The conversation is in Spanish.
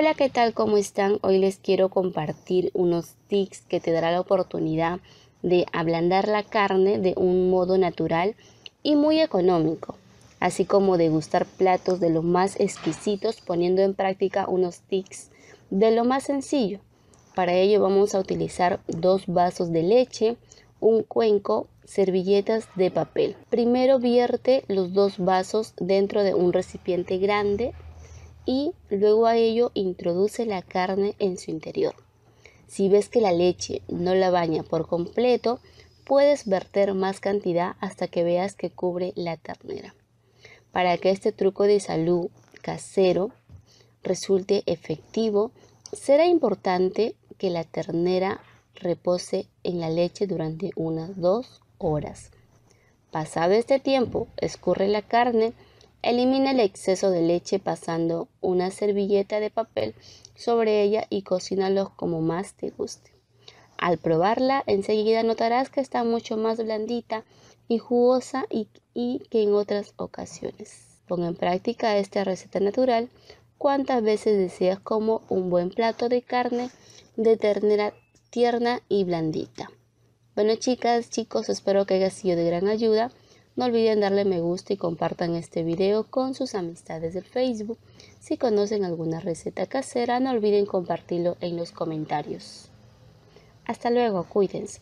Hola, ¿qué tal? ¿Cómo están? Hoy les quiero compartir unos tips que te dará la oportunidad de ablandar la carne de un modo natural y muy económico, así como de gustar platos de los más exquisitos poniendo en práctica unos tips de lo más sencillo. Para ello vamos a utilizar dos vasos de leche, un cuenco, servilletas de papel. Primero vierte los dos vasos dentro de un recipiente grande y luego a ello introduce la carne en su interior. Si ves que la leche no la baña por completo, puedes verter más cantidad hasta que veas que cubre la ternera. Para que este truco de salud casero resulte efectivo, será importante que la ternera repose en la leche durante unas dos horas. Pasado este tiempo, escurre la carne Elimina el exceso de leche pasando una servilleta de papel sobre ella y cocínalos como más te guste. Al probarla, enseguida notarás que está mucho más blandita y jugosa y, que en otras ocasiones. Pon en práctica esta receta natural cuantas veces deseas como un buen plato de carne de ternera tierna y blandita. Bueno chicas, chicos, espero que haya sido de gran ayuda. No olviden darle me gusta y compartan este video con sus amistades del Facebook. Si conocen alguna receta casera, no olviden compartirlo en los comentarios. Hasta luego, cuídense.